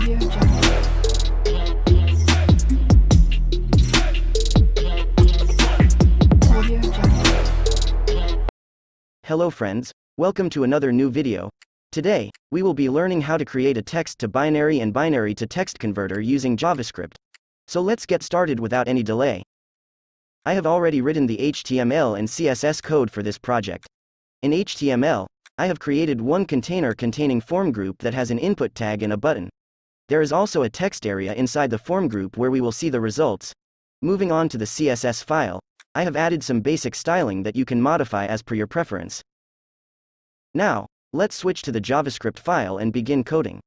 Hello friends, welcome to another new video. Today, we will be learning how to create a text to binary and binary to text converter using JavaScript. So let's get started without any delay. I have already written the HTML and CSS code for this project. In HTML, I have created one container containing form group that has an input tag and a button. There is also a text area inside the form group where we will see the results. Moving on to the CSS file, I have added some basic styling that you can modify as per your preference. Now, let's switch to the JavaScript file and begin coding.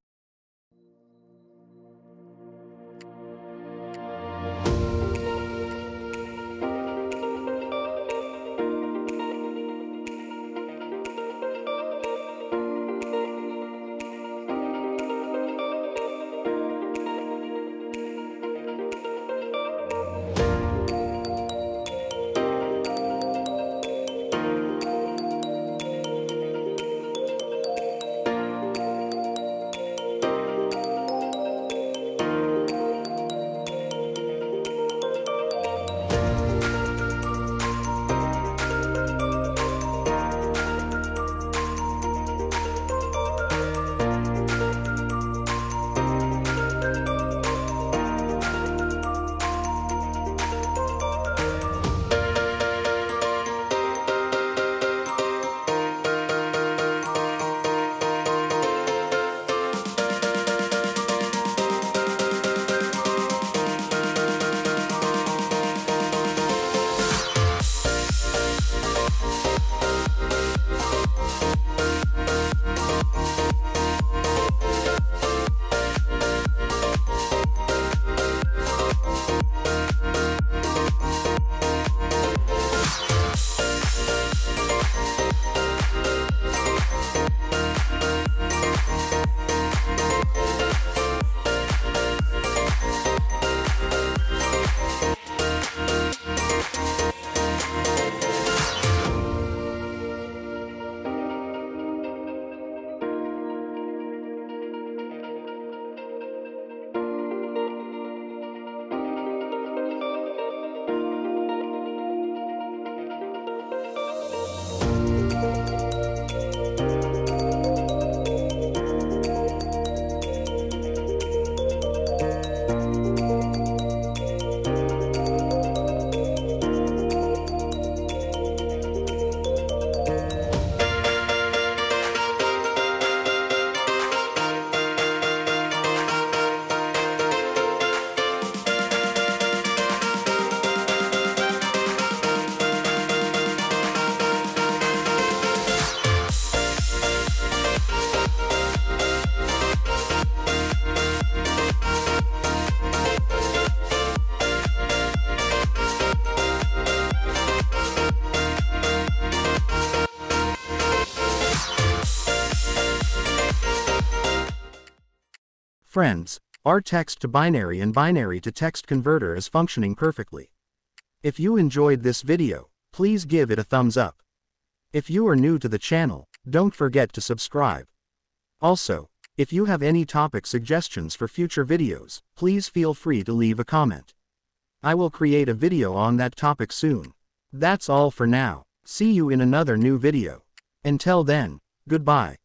Friends, our text to binary and binary to text converter is functioning perfectly. If you enjoyed this video, please give it a thumbs up. If you are new to the channel, don't forget to subscribe. Also, if you have any topic suggestions for future videos, please feel free to leave a comment. I will create a video on that topic soon. That's all for now. See you in another new video. Until then, goodbye.